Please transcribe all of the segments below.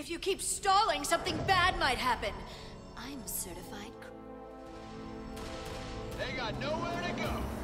If you keep stalling, something bad might happen. I'm certified. They got nowhere to go.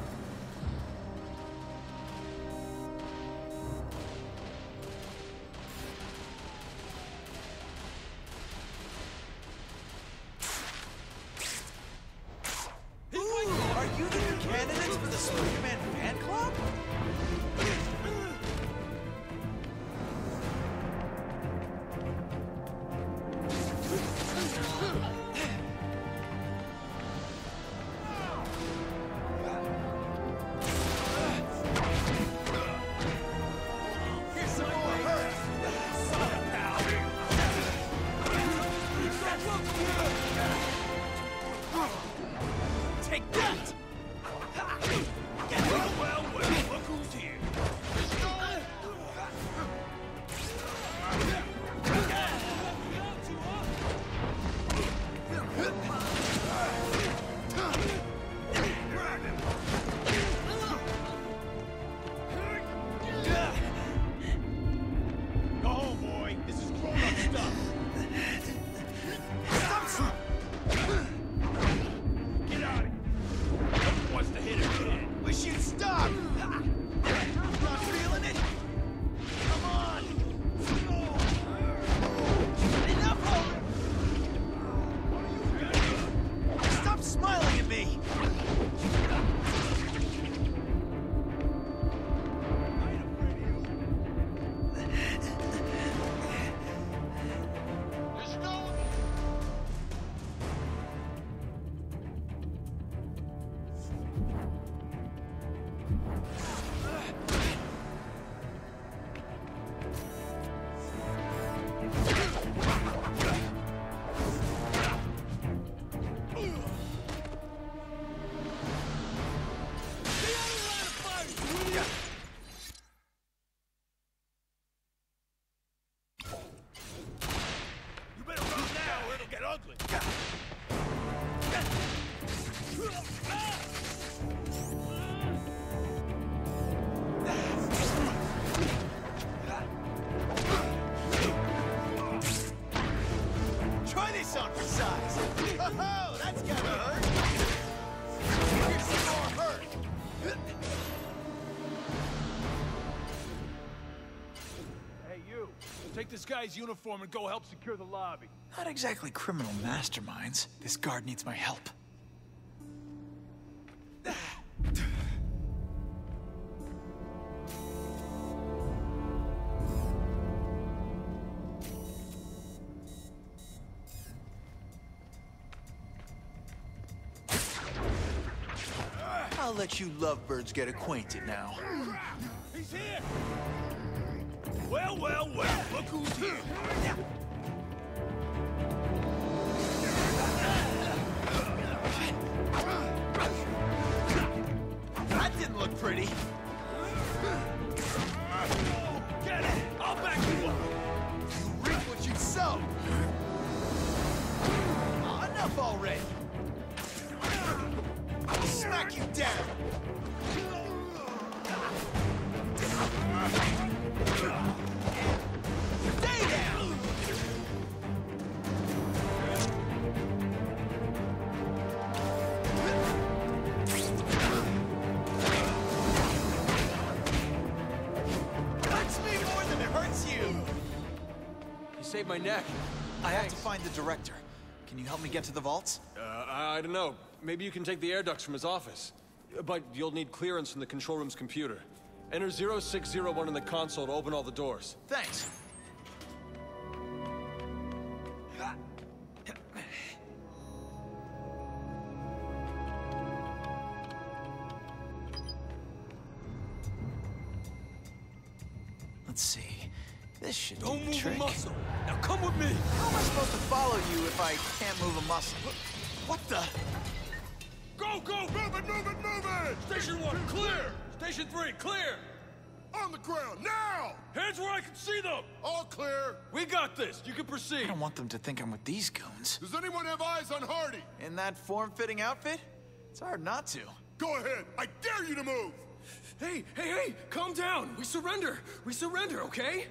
Guy's uniform and go help secure the lobby. Not exactly criminal masterminds. This guard needs my help. I'll let you lovebirds get acquainted now. He's here! Well, well, well, look who's here! That didn't look pretty. Get it! I'll back you up! You reap what you sow! Oh, enough already! I'll smack you down! You my neck. I have to find the director. Can you help me get to the vaults? Uh, I I don't know. Maybe you can take the air ducts from his office. But you'll need clearance from the control room's computer. Enter 0601 in the console to open all the doors. Thanks. Let's see. This should Don't do the move a trick. muscle. Now come with me. How am I supposed to follow you if I can't move a muscle? What the? Go, go, move it, move it, move it! Station one, clear! Station three, clear! On the ground, now! Hands where I can see them! All clear. We got this. You can proceed! I don't want them to think I'm with these goons. Does anyone have eyes on Hardy? In that form-fitting outfit? It's hard not to. Go ahead. I dare you to move. Hey, hey, hey! Calm down! We surrender! We surrender, okay?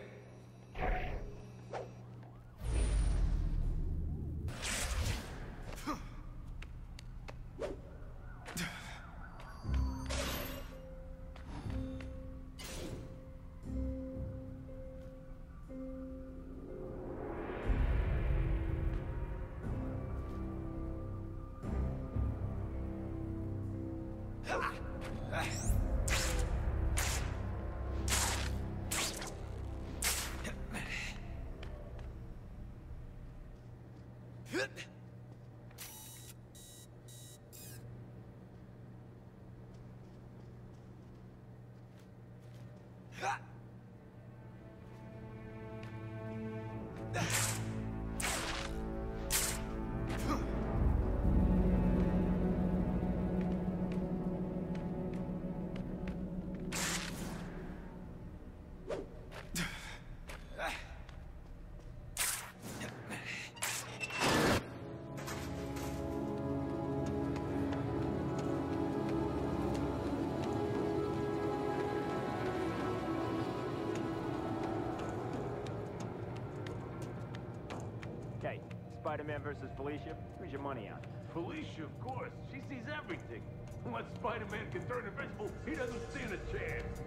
Spider-Man versus Felicia. Who's your money on? Felicia, of course. She sees everything. Unless Spider-Man can turn invisible, he doesn't stand a chance.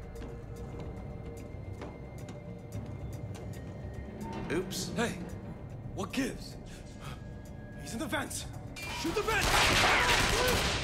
Oops. Hey, what gives? He's in the vents. Shoot the vent!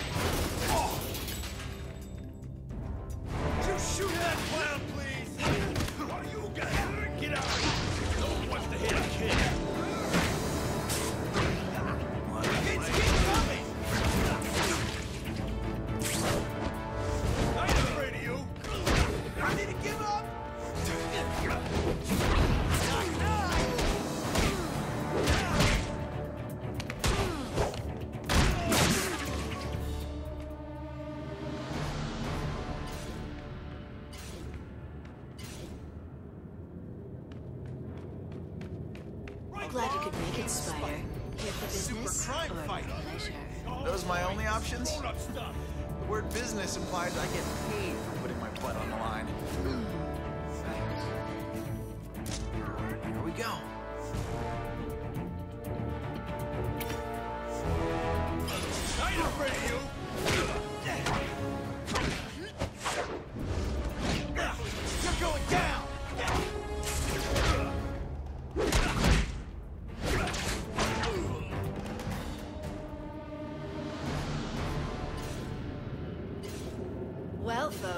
Implies I get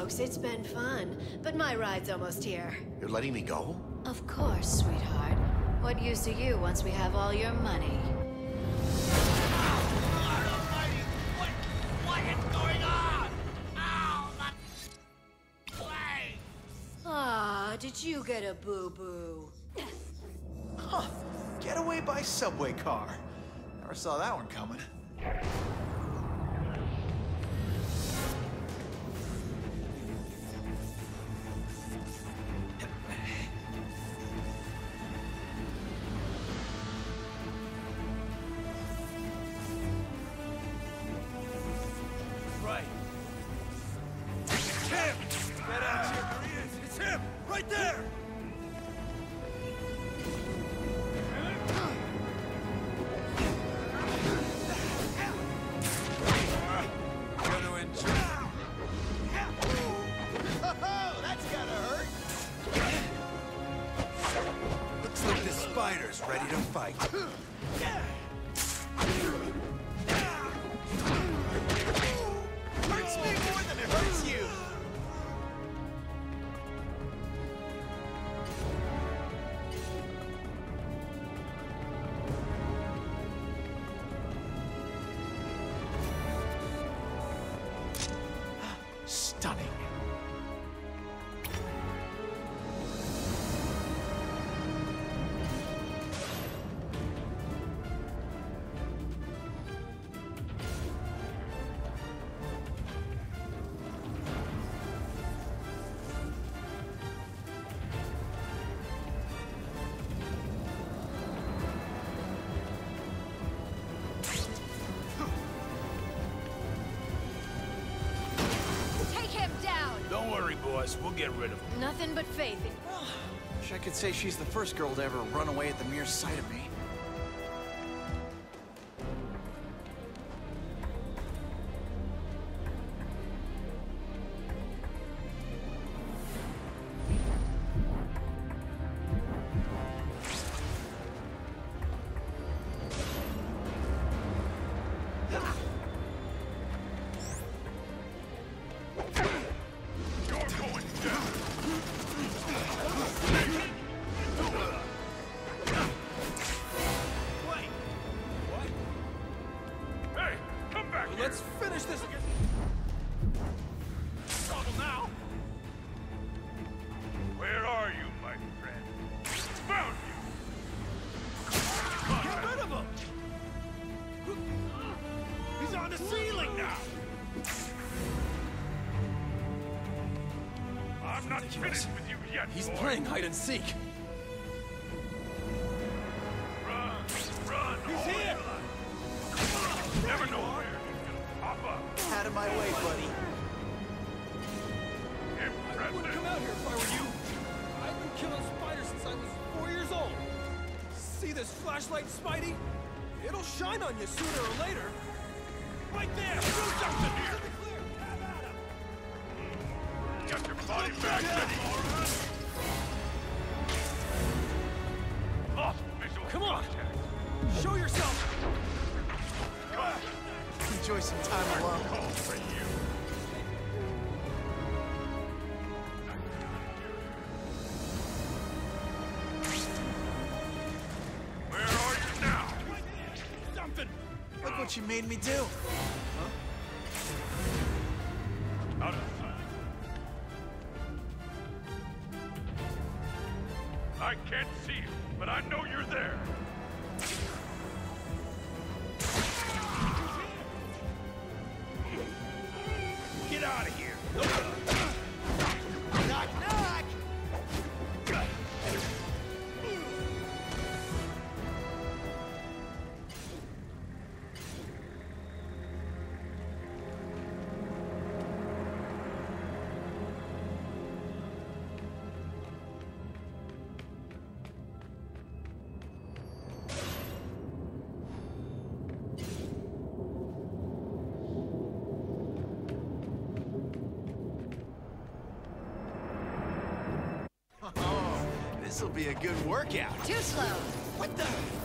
folks, it's been fun, but my ride's almost here. You're letting me go? Of course, sweetheart. What use are you once we have all your money? What, what is going on? Ow, my leg. Ah, did you get a boo-boo? Huh. Getaway by subway car. Never saw that one coming. Boys. We'll get rid of him. Nothing but faith in Wish I could say she's the first girl to ever run away at the mere sight of me. I'm not finished with you yet, He's playing hide and seek. You made me do. Be a good workout. Too slow. What the?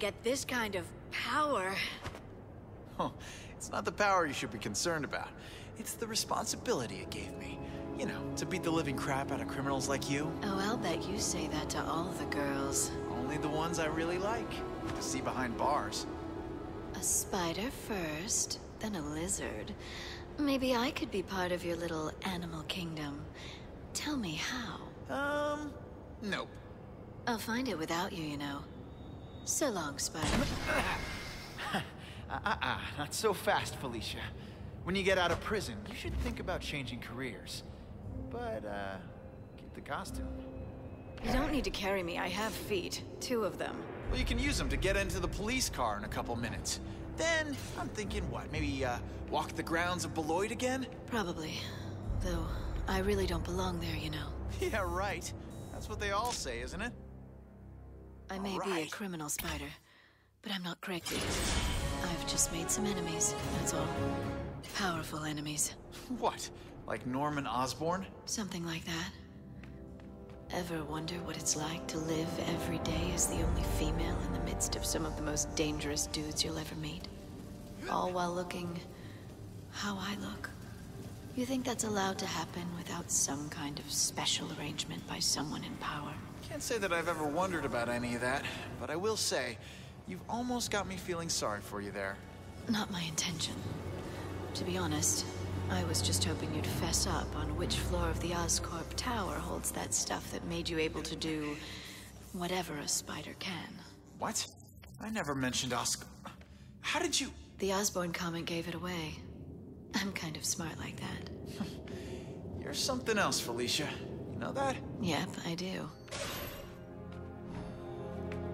Get this kind of power. Oh, it's not the power you should be concerned about. It's the responsibility it gave me. You know, to beat the living crap out of criminals like you. Oh, I'll bet you say that to all the girls. Only the ones I really like. To see behind bars. A spider first, then a lizard. Maybe I could be part of your little animal kingdom. Tell me how. Um, Nope. I'll find it without you, you know. So long, Spider. Uh-uh, not so fast, Felicia. When you get out of prison, you should think about changing careers. But, uh, keep the costume. You don't need to carry me. I have feet. Two of them. Well, you can use them to get into the police car in a couple minutes. Then, I'm thinking what, maybe, uh, walk the grounds of Beloit again? Probably. Though, I really don't belong there, you know. Yeah, right. That's what they all say, isn't it? I may be a criminal spider, but I'm not crazy. I've just made some enemies, that's all. Powerful enemies. What? Like Norman Osborn? Something like that. Ever wonder what it's like to live every day as the only female in the midst of some of the most dangerous dudes you'll ever meet? All while looking how I look. You think that's allowed to happen without some kind of special arrangement by someone in power? Can't say that I've ever wondered about any of that, but I will say, you've almost got me feeling sorry for you there. Not my intention. To be honest, I was just hoping you'd fess up on which floor of the Oscorp Tower holds that stuff that made you able to do whatever a spider can. What? I never mentioned Oscorp. How did you... The Osborn comment gave it away. I'm kind of smart like that. You're something else, Felicia. You know that? Yep, I do.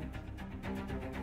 time.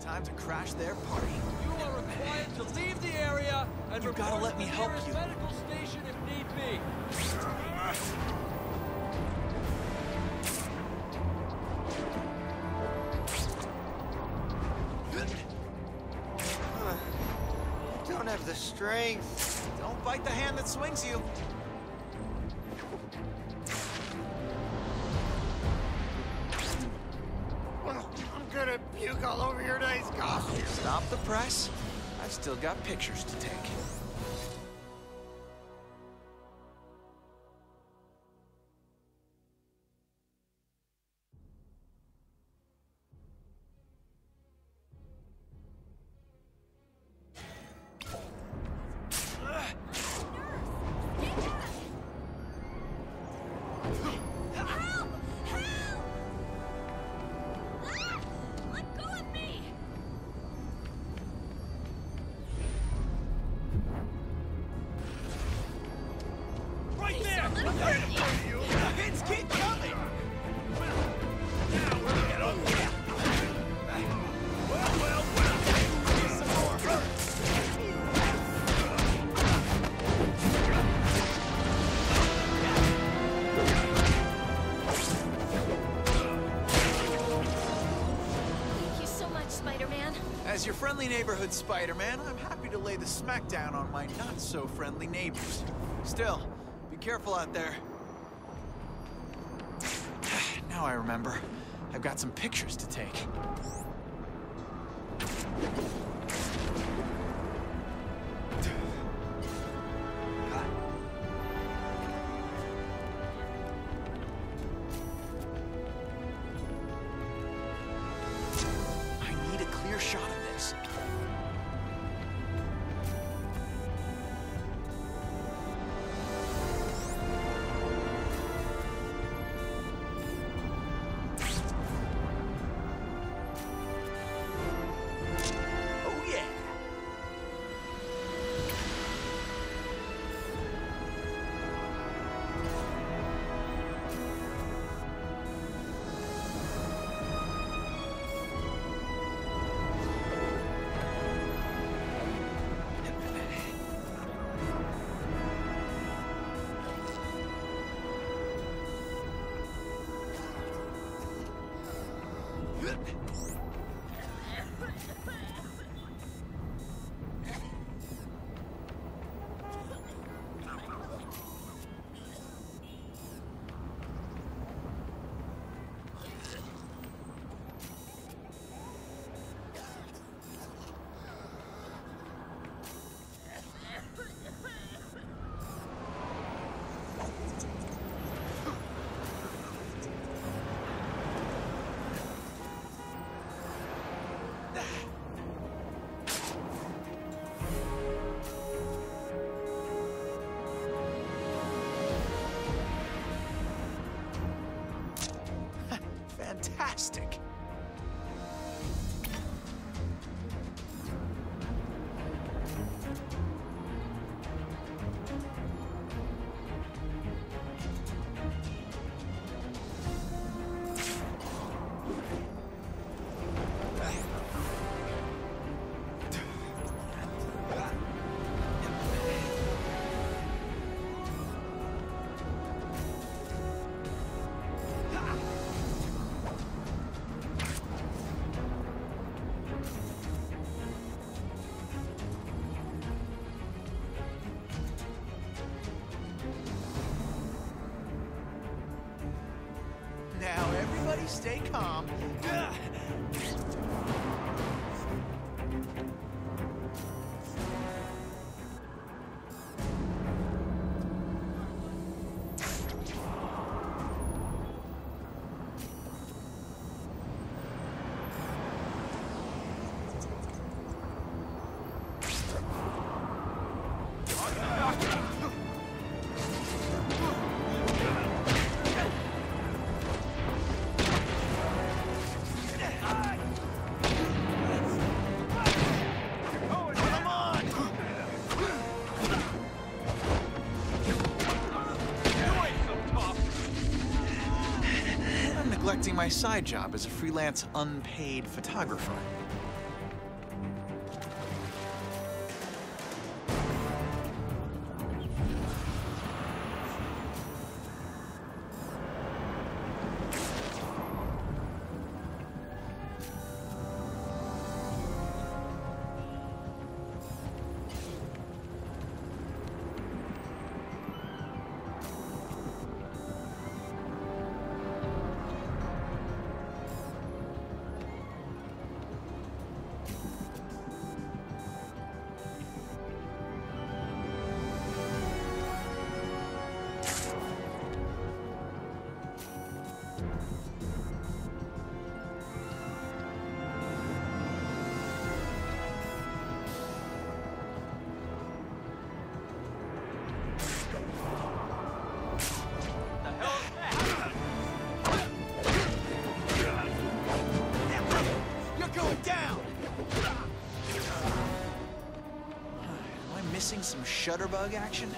Time to crash their party. You are required to leave the area and You gotta let to me the help nearest you. medical station if need be. Don't have the strength. Don't bite the hand that swings you. Still got pictures to take. Friendly neighborhood Spider-Man, I'm happy to lay the smackdown on my not-so-friendly neighbors. Still, be careful out there. Now I remember. I've got some pictures to take. Stay calm. My side job as a freelance unpaid photographer. Shutterbug action?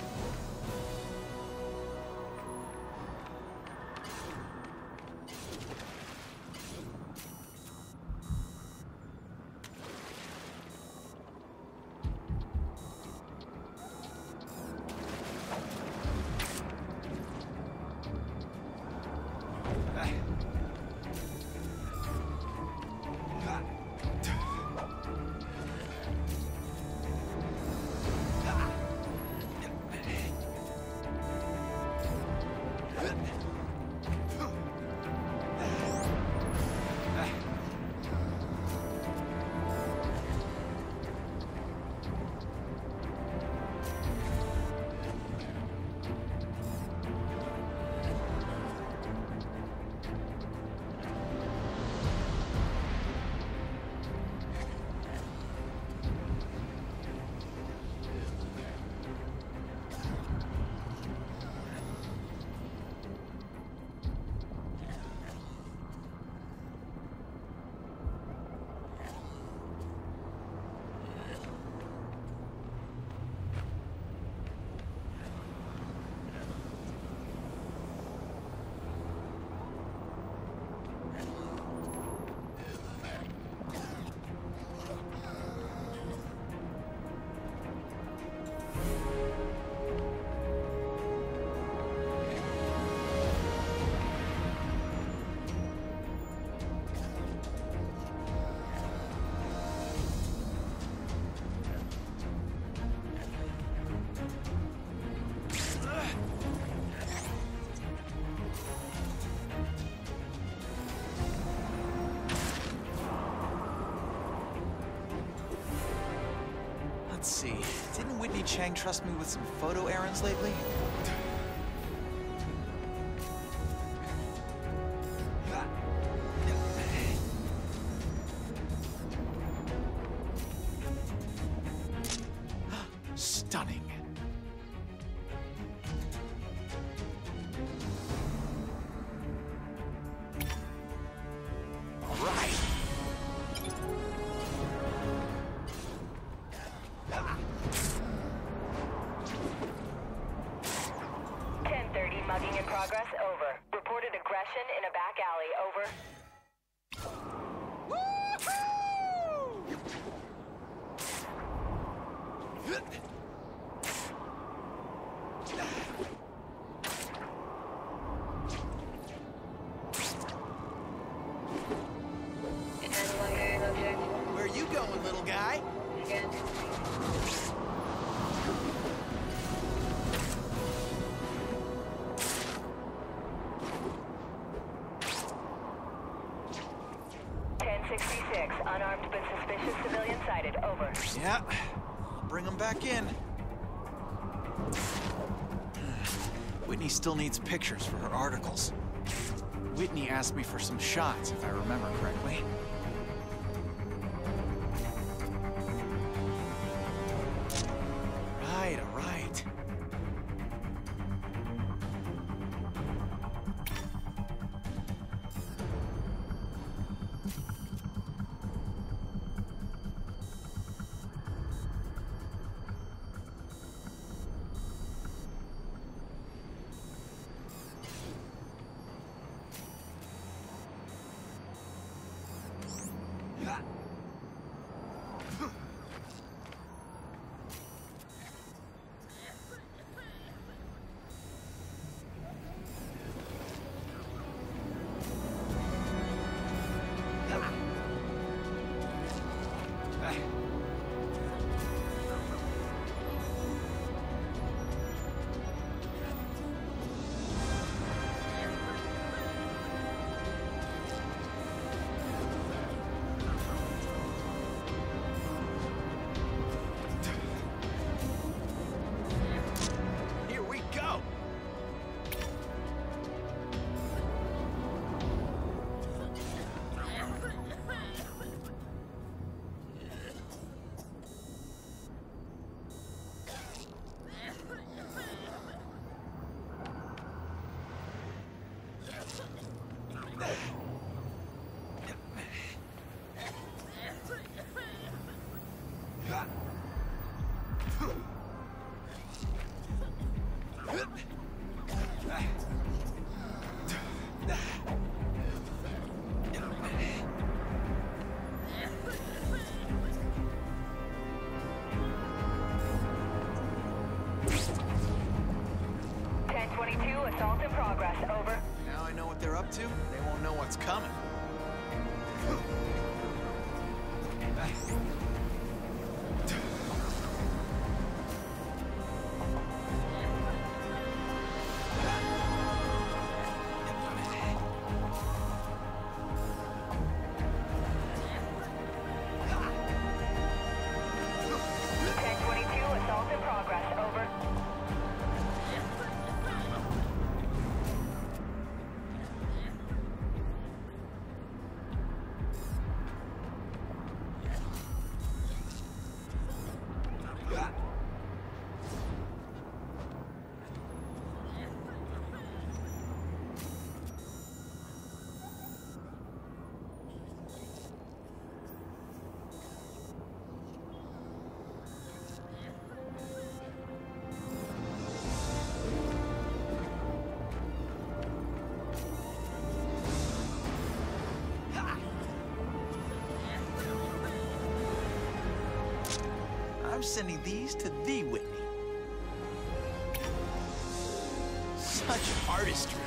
See. Didn't Whitney Chang trust me with some photo errands lately? Yeah, I'll bring them back in. Whitney still needs pictures for her articles. Whitney asked me for some shots, if I remember correctly. Sending these to thee, Whitney. Such artistry.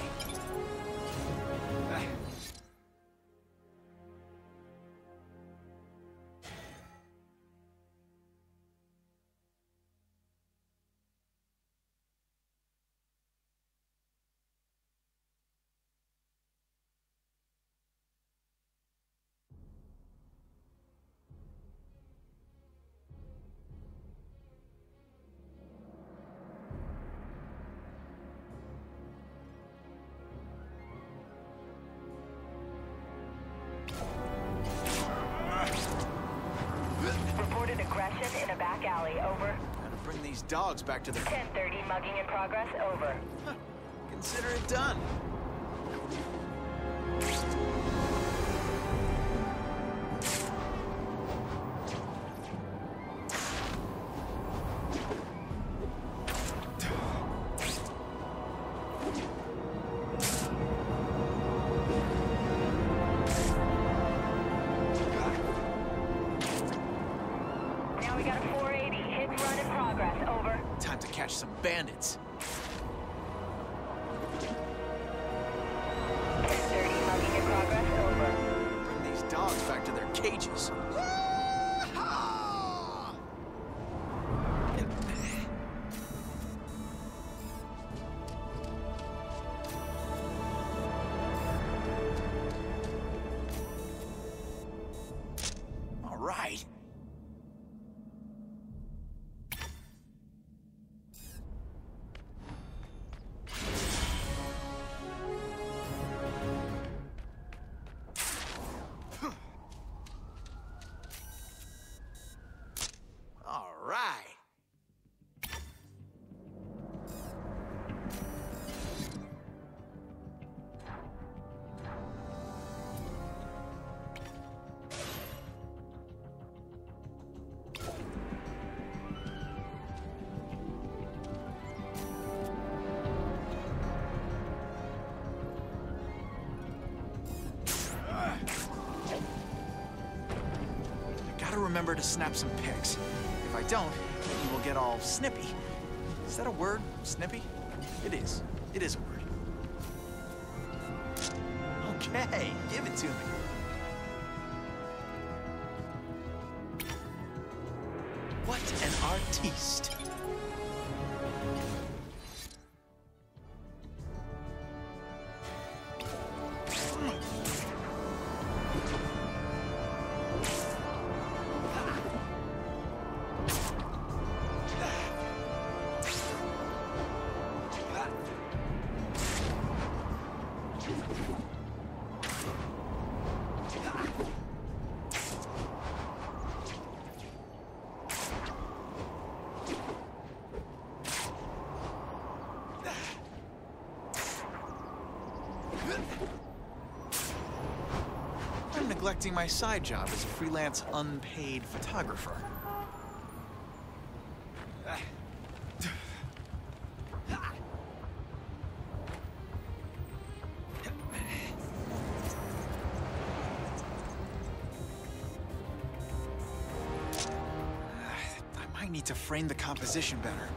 These dogs back to their... Ten thirty, mugging in progress. Over. Consider it done. Bandits. Remember to snap some pics. If I don't, Whitney will get all snippy. Is that a word, snippy? It is. It is a word. Okay, give it to me. Neglecting my side job as a freelance unpaid photographer. I might need to frame the composition better.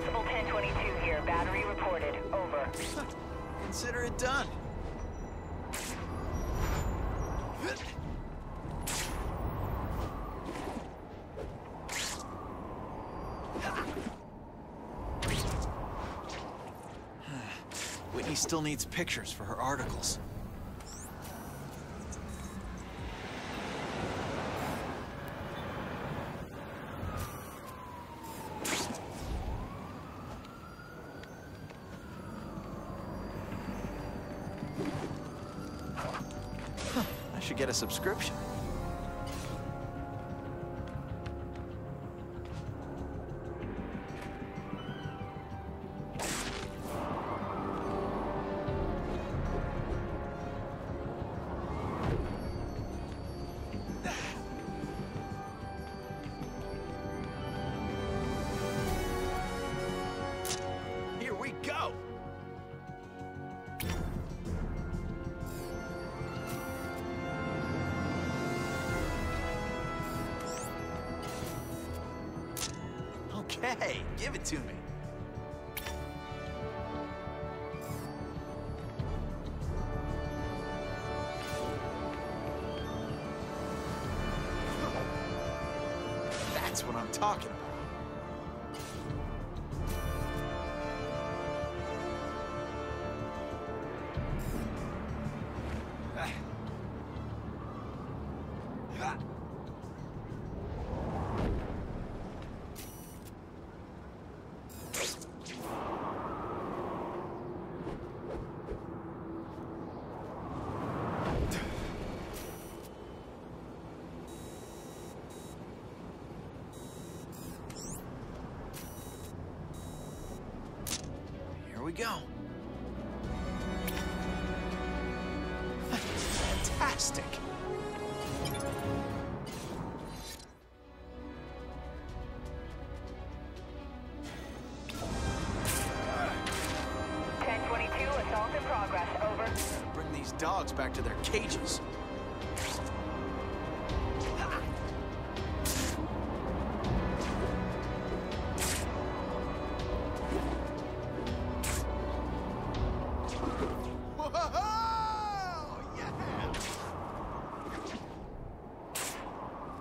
Possible 1022 here. Battery reported. Over. Consider it done. Whitney still needs pictures for her articles. Subscription. Okay, give it to me. back to their cages.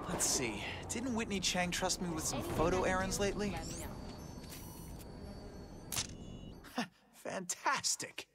Let's see. Didn't Whitney Chang trust me with some photo errands lately? Fantastic.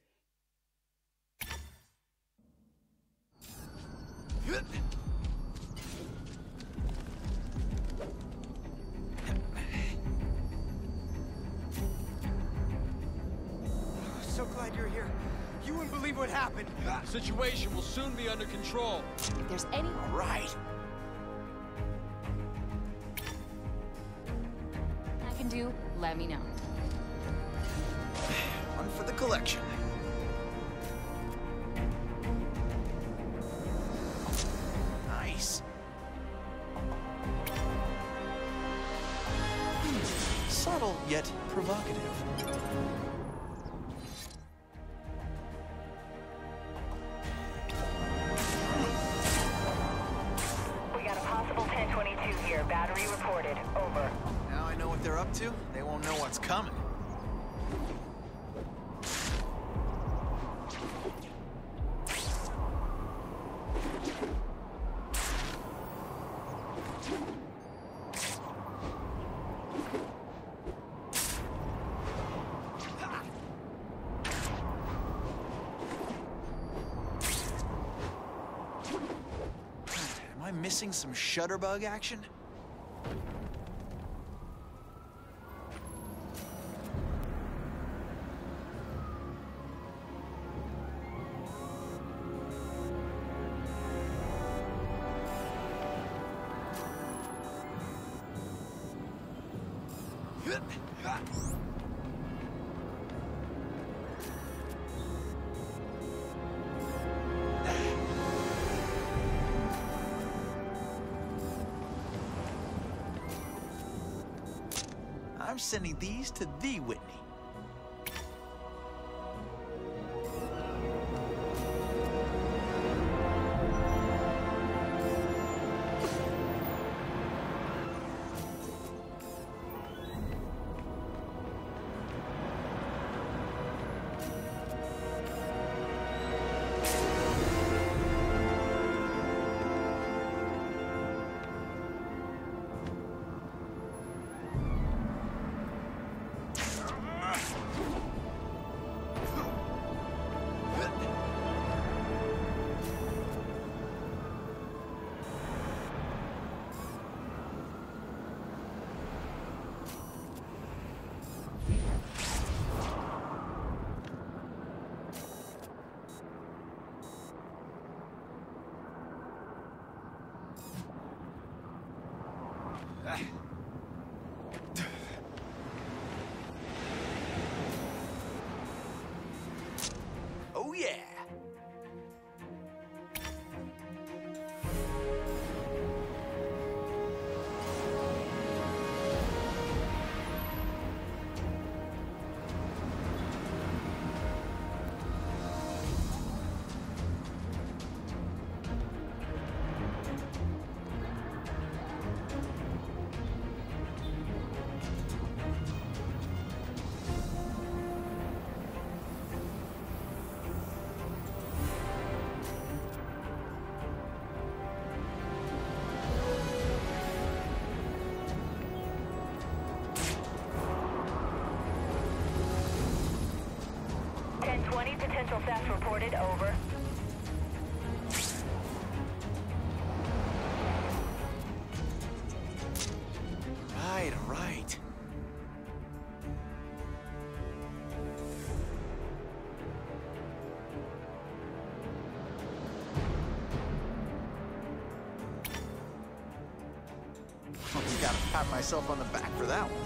yet provocative. some shutterbug action? Hyah! I'm sending these to thee, Whitney. Gotta pat myself on the back for that one.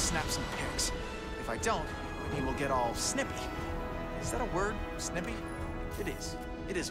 Snap some pics. If I don't, he will get all snippy. Is that a word? Snippy? It is. It is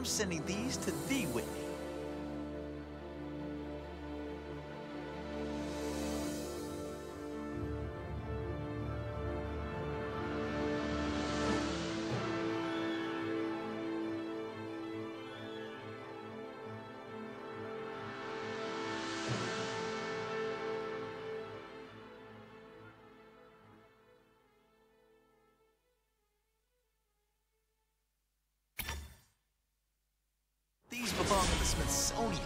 I'm sending these to thee, Whitney. These belong in the Smithsonian.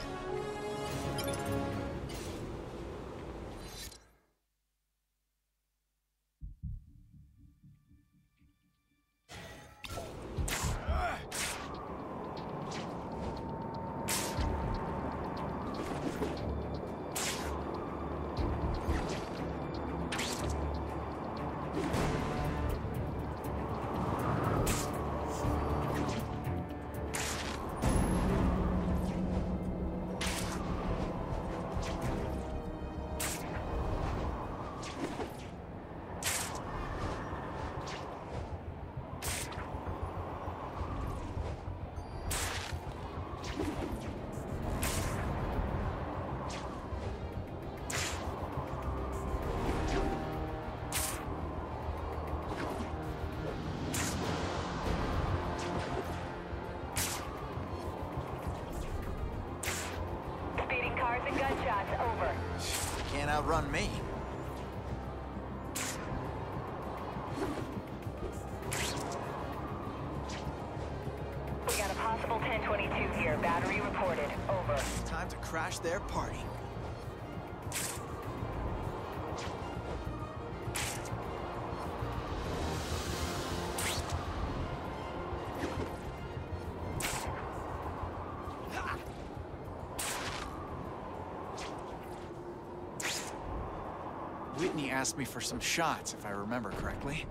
Whitney asked me for some shots, if I remember correctly.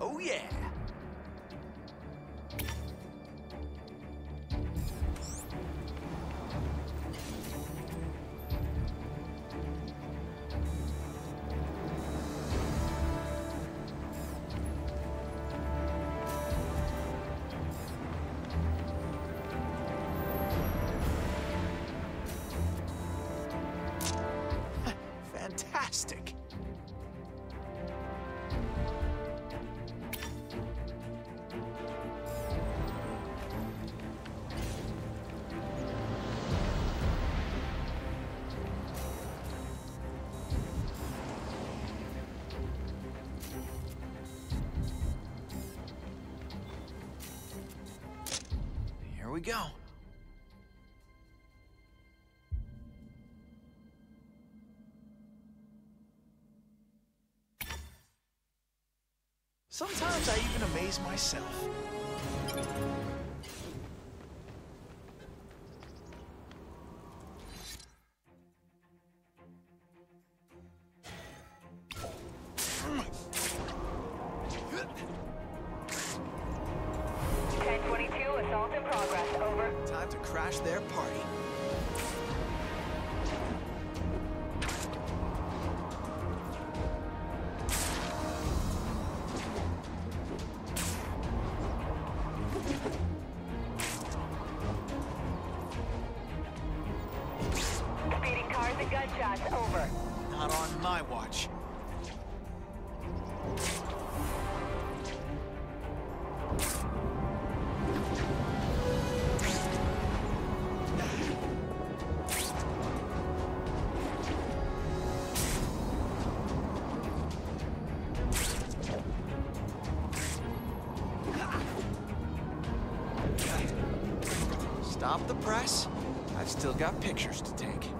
Oh yeah! Here we go. Sometimes I even amaze myself. Stop the press. I've still got pictures to take.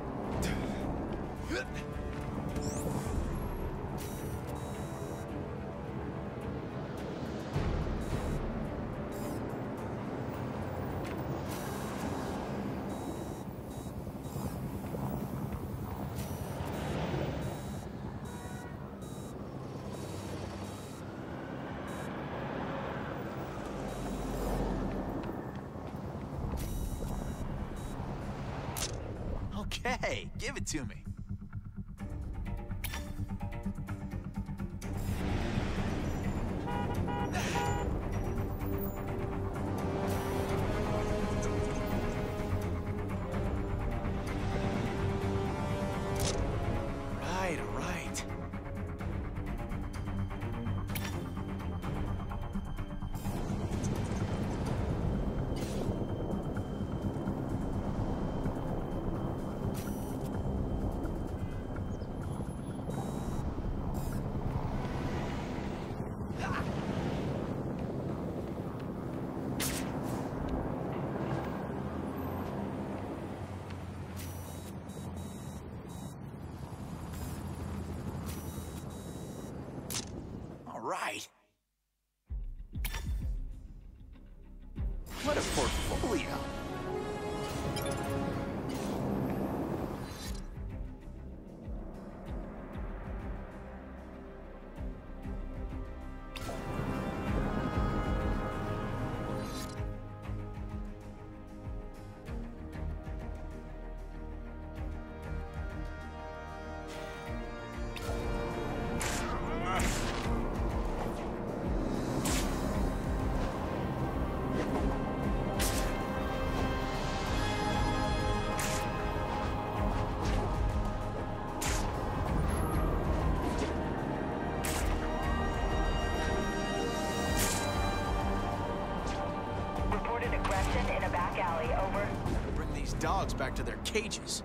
Give it to me. Back to their cages.